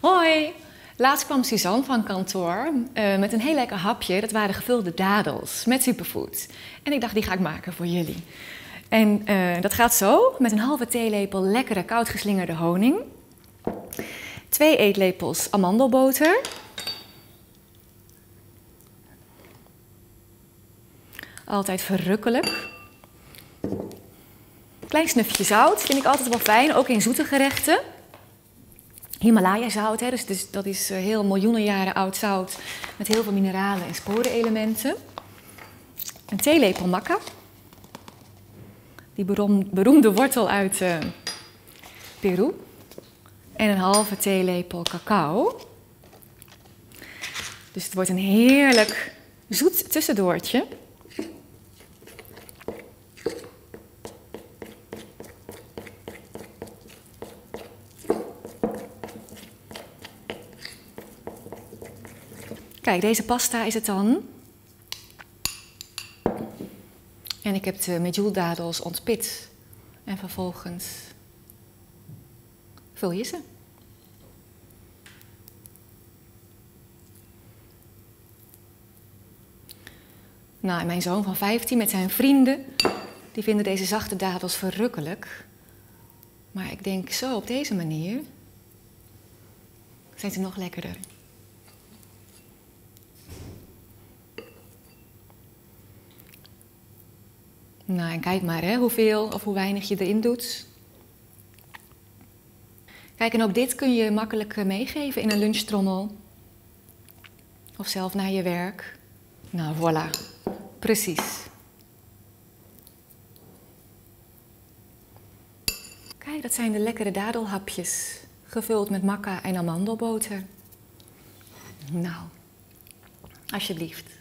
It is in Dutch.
Hoi! Laatst kwam Suzanne van kantoor uh, met een heel lekker hapje. Dat waren gevulde dadels met superfood. En ik dacht, die ga ik maken voor jullie. En uh, dat gaat zo, met een halve theelepel lekkere koud geslingerde honing. Twee eetlepels amandelboter. Altijd verrukkelijk. Klein snufje zout vind ik altijd wel fijn, ook in zoete gerechten. Himalaya zout, hè, dus, dat is eh, heel miljoenen jaren oud zout met heel veel mineralen en sporenelementen. Een theelepel makka. Die beroemde wortel uit uh, Peru. En een halve theelepel cacao. Dus het wordt een heerlijk zoet tussendoortje. Kijk, deze pasta is het dan. En ik heb de medjoeldadels ontpit. En vervolgens vul je ze. Nou, en mijn zoon van 15 met zijn vrienden, die vinden deze zachte dadels verrukkelijk. Maar ik denk zo op deze manier zijn ze nog lekkerder. Nou, en kijk maar hè, hoeveel of hoe weinig je erin doet. Kijk, en ook dit kun je makkelijk eh, meegeven in een lunchtrommel. Of zelf naar je werk. Nou, voilà. Precies. Kijk, dat zijn de lekkere dadelhapjes. Gevuld met makka en amandelboter. Nou, alsjeblieft.